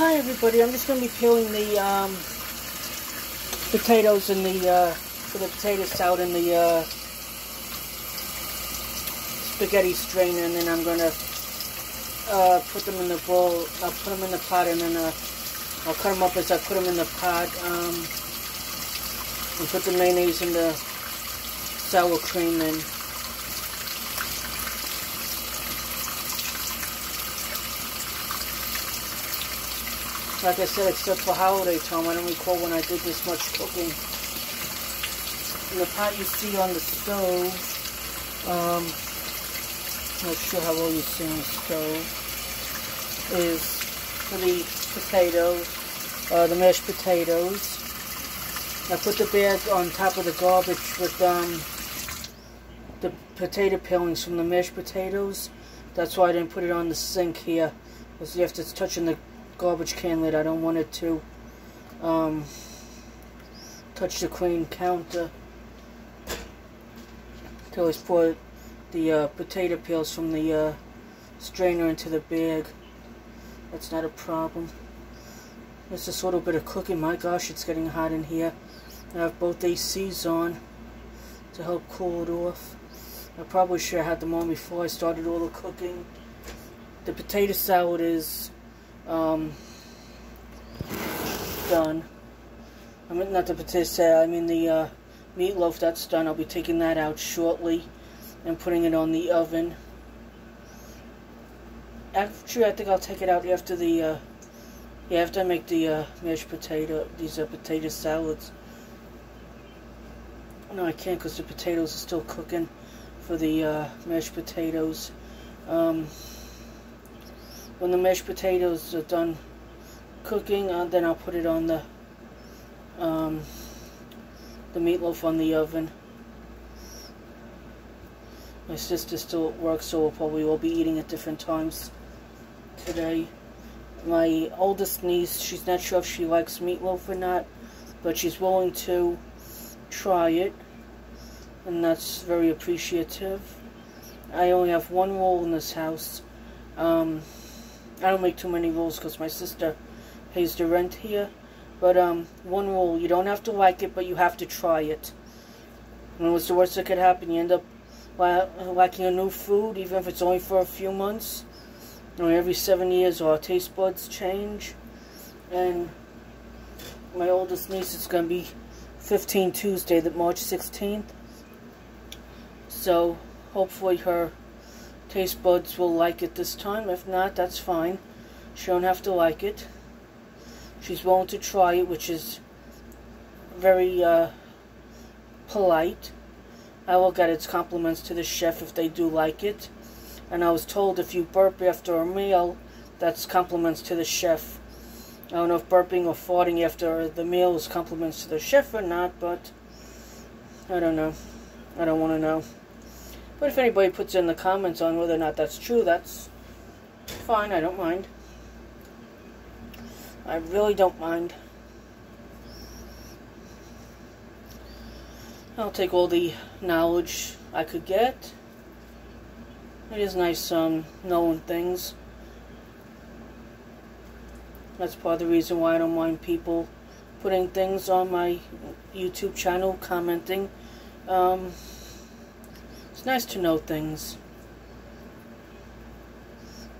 Hi everybody, I'm just going to be peeling the um, potatoes in the, uh, for the potato salad in the uh, spaghetti strainer and then I'm going to uh, put them in the bowl, I'll put them in the pot and then uh, I'll cut them up as I put them in the pot um, and put the mayonnaise and the sour cream in. Like I said, except for holiday time, I don't recall when I did this much cooking. The pot you see on the stove, um, not sure how well you see on the stove, is for the potatoes, uh, the mashed potatoes. I put the bag on top of the garbage with um, the potato peelings from the mashed potatoes. That's why I didn't put it on the sink here. Because you have to touch the garbage can lid. I don't want it to um, touch the clean counter. To always pour the uh, potato peels from the uh, strainer into the bag. That's not a problem. It's just a little bit of cooking. My gosh, it's getting hot in here. I have both ACs on to help cool it off. I probably should have had them on before I started all the cooking. The potato salad is um, done. I mean, not the potato I mean the uh, meatloaf, that's done. I'll be taking that out shortly and putting it on the oven. Actually, I think I'll take it out after the, uh, yeah, after I make the uh, mashed potato, these uh, potato salads. No, I can't because the potatoes are still cooking for the uh, mashed potatoes. Um, when the mashed potatoes are done cooking, uh, then I'll put it on the um, the meatloaf on the oven. My sister still at work, so we'll probably all be eating at different times today. My oldest niece, she's not sure if she likes meatloaf or not, but she's willing to try it, and that's very appreciative. I only have one rule in this house. Um, I don't make too many rules because my sister pays the rent here. But um, one rule, you don't have to like it, but you have to try it. And what's the worst that could happen? You end up liking a new food, even if it's only for a few months. You know, every seven years our taste buds change. And my oldest niece is going to be 15 Tuesday, the March 16th. So hopefully her taste buds will like it this time. If not, that's fine. She don't have to like it. She's willing to try it, which is very uh, polite. I will get its compliments to the chef if they do like it. And I was told if you burp after a meal, that's compliments to the chef. I don't know if burping or farting after the meal is compliments to the chef or not, but I don't know. I don't want to know. But if anybody puts in the comments on whether or not that's true, that's fine. I don't mind. I really don't mind. I'll take all the knowledge I could get. It is nice um, knowing things. That's part of the reason why I don't mind people putting things on my YouTube channel, commenting. Um, it's nice to know things.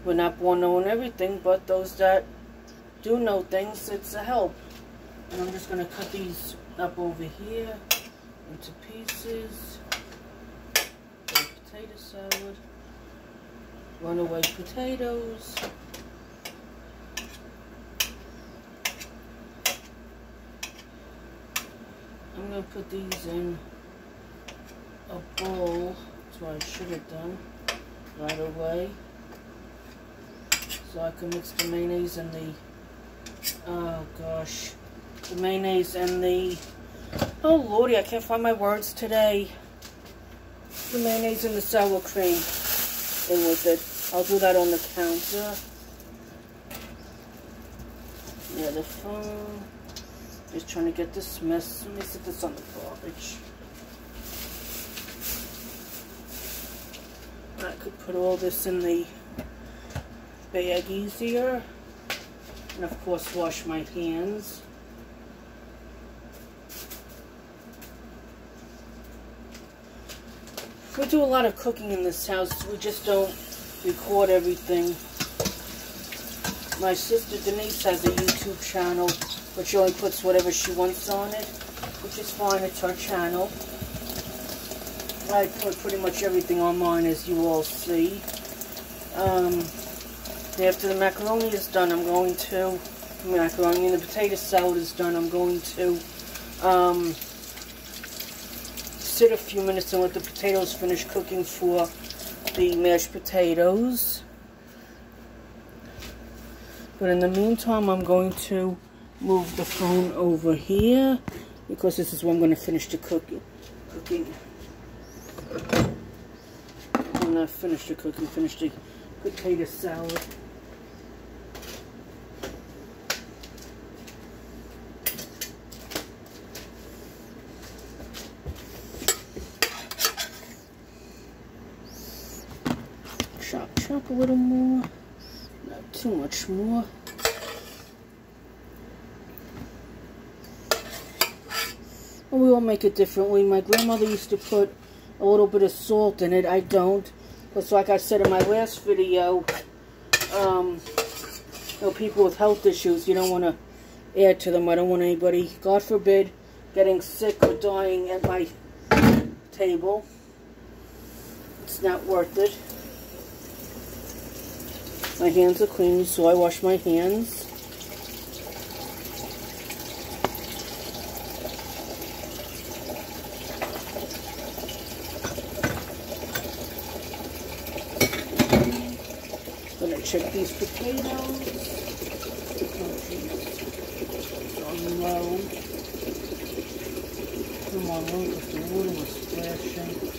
We're not born knowing everything, but those that do know things, it's a help. And I'm just going to cut these up over here into pieces. Potato salad. Runaway potatoes. I'm going to put these in a bowl. That's what I should have done right away. So I can mix the mayonnaise and the, oh gosh, the mayonnaise and the, oh lordy, I can't find my words today. The mayonnaise and the sour cream in with it. I'll do that on the counter. Yeah, the phone. Just trying to get this mess. Let me set this on the garbage. I could put all this in the bag easier. And of course, wash my hands. We do a lot of cooking in this house. We just don't record everything. My sister Denise has a YouTube channel, but she only puts whatever she wants on it, which is fine. It's her channel. I put pretty much everything on mine, as you all see. Um, after the macaroni is done, I'm going to, macaroni and the potato salad is done, I'm going to um, sit a few minutes and let the potatoes finish cooking for the mashed potatoes. But in the meantime, I'm going to move the phone over here because this is where I'm going to finish the cooking. cooking. I'm finished the cooking, finished the potato salad. Chop, chop a little more. Not too much more. And we all make it differently. My grandmother used to put a little bit of salt in it. I don't. Because like I said in my last video, um, you know, people with health issues, you don't want to add to them. I don't want anybody, God forbid, getting sick or dying at my table. It's not worth it. My hands are clean, so I wash my hands. Gonna check these potatoes. On low. Come on, look if the water was splashing.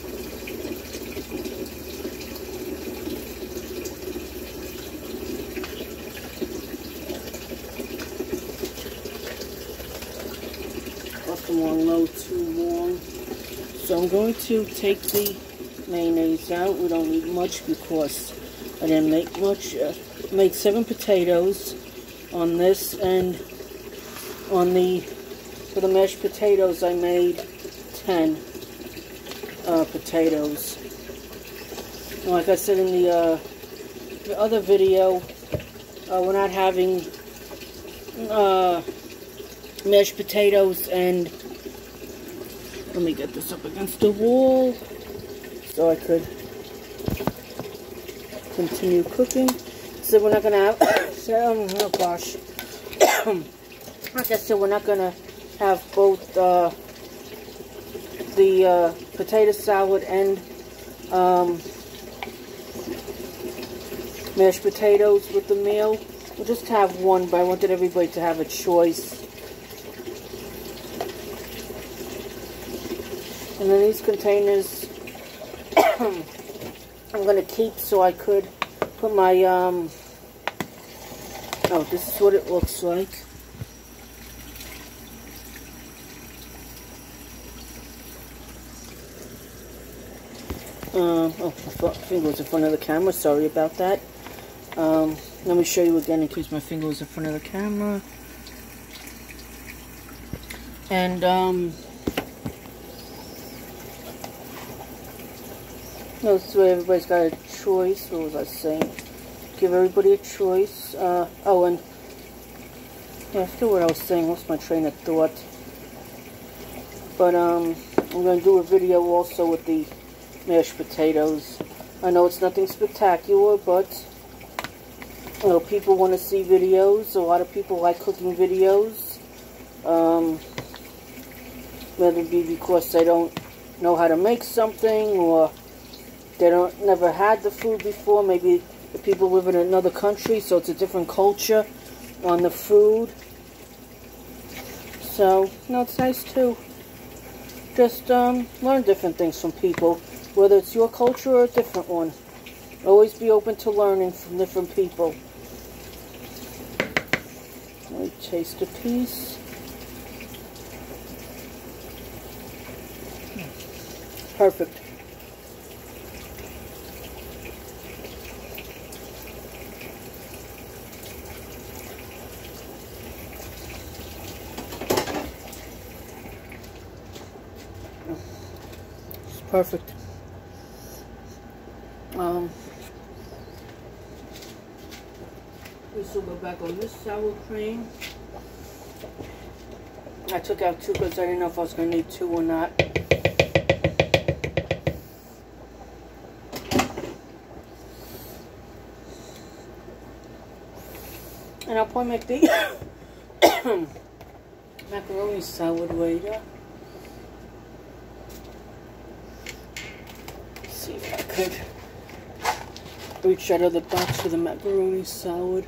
long, low, too long. So I'm going to take the mayonnaise out. We don't need much because I didn't make much. Uh, made seven potatoes on this and on the, for the mashed potatoes I made 10 uh, potatoes. Like I said in the, uh, the other video, uh, we're not having uh, mashed potatoes and let me get this up against the wall so I could continue cooking. So we're not gonna have, so, oh gosh. like I said, we're not gonna have both uh, the uh, potato salad and um, mashed potatoes with the meal. We'll just have one, but I wanted everybody to have a choice. And then these containers going to keep so I could put my, um, oh, this is what it looks like. Um, oh, my finger was in front of the camera. Sorry about that. Um, let me show you again in case my finger was in front of the camera. And, um, No, this way everybody's got a choice. What was I saying? Give everybody a choice. Uh, oh, and yeah, I forget what I was saying. What's my train of thought? But um, I'm going to do a video also with the mashed potatoes. I know it's nothing spectacular, but you know, people want to see videos. A lot of people like cooking videos. Um, whether it be because they don't know how to make something or they don't never had the food before. Maybe the people live in another country, so it's a different culture on the food. So, no, it's nice to just um, learn different things from people, whether it's your culture or a different one. Always be open to learning from different people. Let me taste a piece. Perfect. Perfect. Um, we still go back on this sour cream. I took out two because I didn't know if I was going to need two or not. And I'll probably make the macaroni salad later. see if I could reach out of the box for the macaroni salad.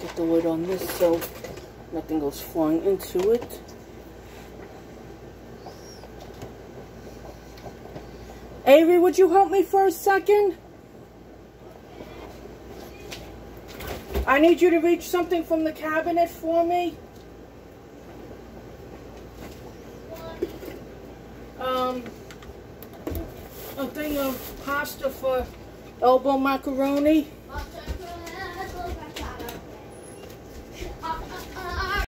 Get the lid on this so nothing goes flying into it. Avery, would you help me for a second? I need you to reach something from the cabinet for me. Um, a thing of pasta for elbow macaroni.